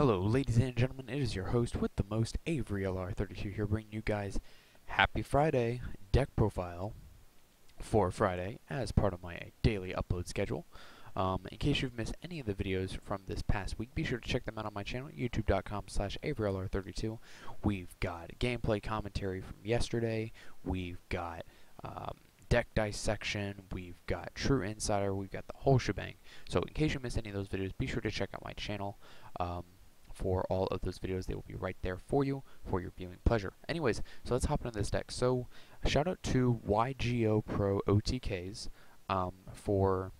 Hello, ladies and gentlemen. It is your host with the most, Avery LR32 here, bringing you guys Happy Friday deck profile for Friday as part of my daily upload schedule. Um, in case you've missed any of the videos from this past week, be sure to check them out on my channel, youtube.com slash AveryLR32. We've got gameplay commentary from yesterday. We've got um, deck dissection. We've got True Insider. We've got the whole shebang. So in case you missed any of those videos, be sure to check out my channel. Um, for all of those videos. They will be right there for you for your viewing pleasure. Anyways, so let's hop into this deck. So, shout out to YGO Pro OTKs um, for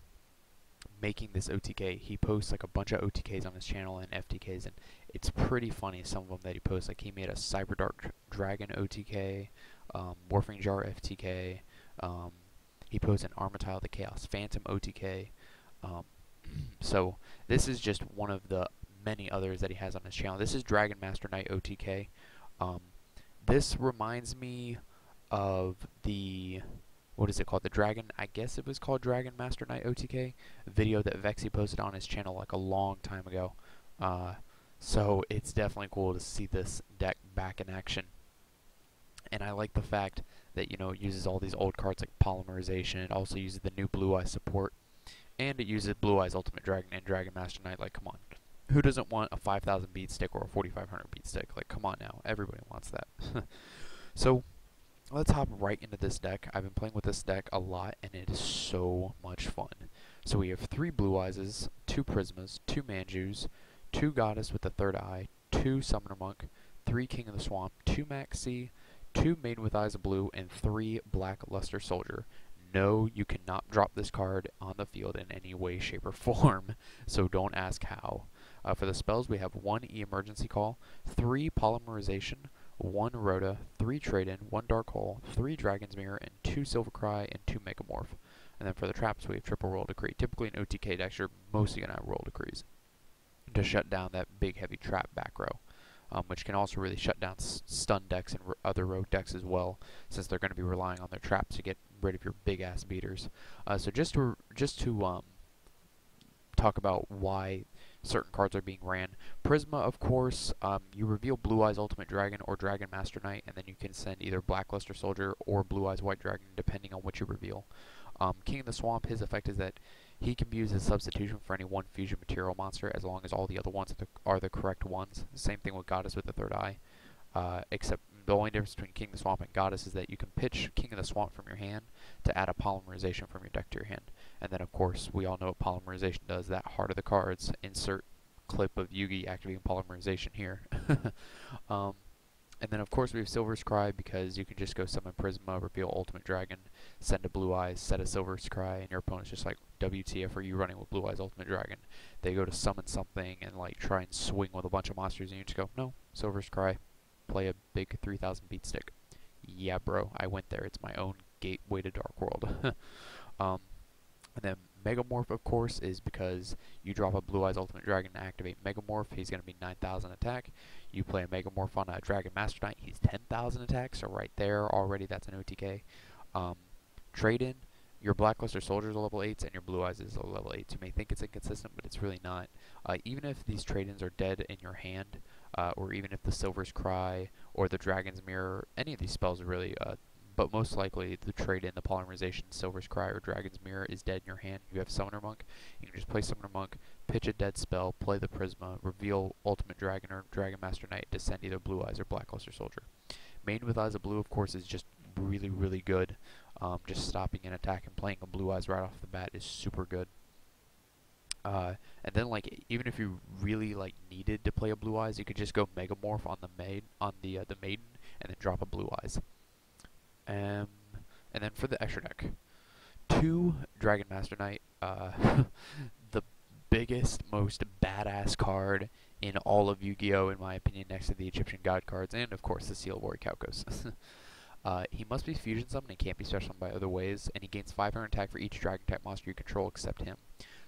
making this OTK. He posts like a bunch of OTKs on his channel and FTKs, and it's pretty funny some of them that he posts. Like he made a Cyber Dark Dragon OTK, um, Morphing Jar FTK. Um, he posted an Armityle the Chaos Phantom OTK. Um, so this is just one of the many others that he has on his channel. This is Dragon Master Knight OTK. Um, this reminds me of the what is it called? The Dragon, I guess it was called Dragon Master Knight OTK video that Vexy posted on his channel like a long time ago. Uh, so it's definitely cool to see this deck back in action. And I like the fact that, you know, it uses all these old cards like Polymerization. It also uses the new Blue Eyes support. And it uses Blue Eyes Ultimate Dragon and Dragon Master Knight. Like, come on who doesn't want a 5,000 beat stick or a 4,500 beat stick? Like, come on now, everybody wants that. so, let's hop right into this deck. I've been playing with this deck a lot, and it is so much fun. So we have three Blue Eyes, two Prismas, two Manjus, two Goddess with the third eye, two Summoner Monk, three King of the Swamp, two Maxx C, two Maiden with Eyes of Blue, and three Black Luster Soldier. No, you cannot drop this card on the field in any way, shape, or form, so don't ask how. Uh, for the spells, we have one E-Emergency Call, three Polymerization, one Rota, three Trade-In, one Dark Hole, three Dragon's Mirror, and two Silver Cry, and two Megamorph. And then for the traps, we have triple Royal Decree. Typically in OTK decks, you're mostly going to have roll Decrees to shut down that big heavy trap back row. Um, which can also really shut down stun decks and other rogue decks as well, since they're going to be relying on their traps to get rid of your big ass beaters. Uh, so just to just to um, talk about why certain cards are being ran. Prisma, of course, um, you reveal Blue Eyes Ultimate Dragon or Dragon Master Knight, and then you can send either Black Luster Soldier or Blue Eyes White Dragon, depending on what you reveal. Um, King of the Swamp, his effect is that he can be used as substitution for any one fusion material monster as long as all the other ones are the, are the correct ones. Same thing with Goddess with the third eye. Uh, except the only difference between King of the Swamp and Goddess is that you can pitch King of the Swamp from your hand to add a polymerization from your deck to your hand. And then, of course, we all know what polymerization does. That heart of the cards, insert clip of Yugi activating polymerization here. um, and then, of course, we have Silver's Cry because you can just go summon Prisma, reveal Ultimate Dragon, send a Blue Eyes, set a Silver's Cry, and your opponent's just like, WTF are you running with Blue Eyes Ultimate Dragon? They go to summon something and like try and swing with a bunch of monsters, and you just go, no, Silver's Cry, play a big 3000 beat stick. Yeah, bro, I went there. It's my own gateway to Dark World. um, and then Megamorph, of course, is because you drop a Blue Eyes Ultimate Dragon to activate Megamorph. He's going to be 9,000 attack. You play a Megamorph on a Dragon Master Knight. He's 10,000 attack. So right there, already that's an OTK. Um, trade in. Your Black Luster Soldiers are level 8s and your Blue Eyes is level 8. You may think it's inconsistent, but it's really not. Uh, even if these trade-ins are dead in your hand, uh, or even if the Silver's Cry or the Dragon's Mirror, any of these spells are really uh, but most likely the trade in the polymerization Silver's Cry or Dragon's Mirror is dead in your hand. You have Summoner Monk. You can just play Summoner Monk, pitch a dead spell, play the Prisma, reveal Ultimate Dragon or Dragon Master Knight to send either Blue Eyes or Black Luster Soldier. Main with Eyes of Blue, of course, is just really, really good. Um, just stopping an attack and playing a Blue Eyes right off the bat is super good. Uh, and then like even if you really like needed to play a Blue Eyes, you could just go Megamorph on the maid on the uh, the Maiden and then drop a Blue Eyes. Um, and then for the extra deck, two Dragon Master Knight, uh, the biggest, most badass card in all of Yu-Gi-Oh! in my opinion, next to the Egyptian God cards, and of course the Seal of Orichalcos. uh, he must be fusion summoned and can't be special by other ways, and he gains 500 attack for each Dragon type monster you control except him.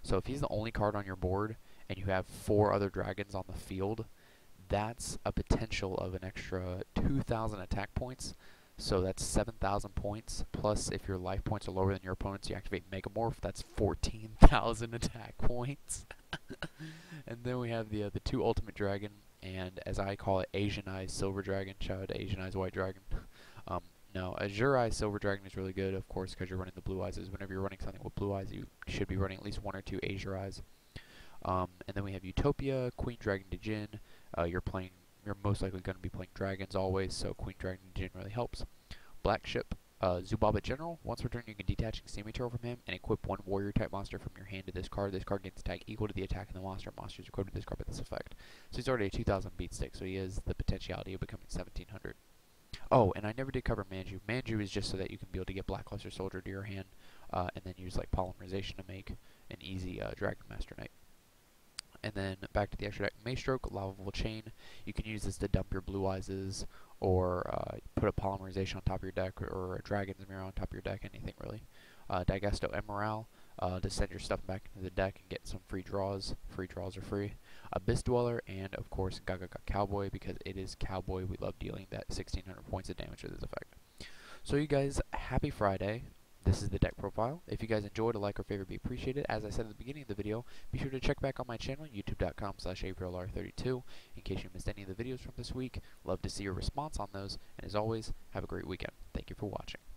So if he's the only card on your board, and you have four other dragons on the field, that's a potential of an extra 2,000 attack points so that's 7,000 points. Plus, if your life points are lower than your opponent's, you activate Megamorph. That's 14,000 attack points. and then we have the uh, the two Ultimate Dragon, and as I call it, Asian Eyes Silver Dragon. Shout out to Asian Eyes White Dragon. Um, no, Azure Eyes Silver Dragon is really good, of course, because you're running the Blue Eyes. Is Whenever you're running something with Blue Eyes, you should be running at least one or two Azure Eyes. Um, and then we have Utopia, Queen Dragun Djinn. Uh, you're playing you're most likely going to be playing dragons always, so Queen Dragun Djinn really helps. Black Ship, uh, Zubaba General. Once per turn, you can detach and steam material from him and equip one warrior type monster from your hand to this card. This card gains attack equal to the attack of the monster. Monster is equipped to this card with this effect. So he's already a 2000 beat stick, so he has the potentiality of becoming 1700. Oh, and I never did cover Manju. Manju is just so that you can be able to get Black Blackluster Soldier to your hand, uh, and then use like polymerization to make an easy uh, Dragon Master Knight and then back to the extra deck Maestroke, Lavalval Chain. You can use this to dump your Blue Eyes or uh, put a Polymerization on top of your deck or a Dragon's Mirror on top of your deck, anything really. Uh, Daigusto Emeral uh, to send your stuff back into the deck and get some free draws. Free draws are free. Abyss Dweller, and of course Gagaga Cowboy because it is Cowboy. We love dealing that 1600 points of damage with this effect. So you guys, happy Friday. This is the deck profile. If you guys enjoyed, a like or favorite be appreciated. As I said at the beginning of the video, be sure to check back on my channel, youtube.com slash 32 in case you missed any of the videos from this week. Love to see your response on those, and as always, have a great weekend. Thank you for watching.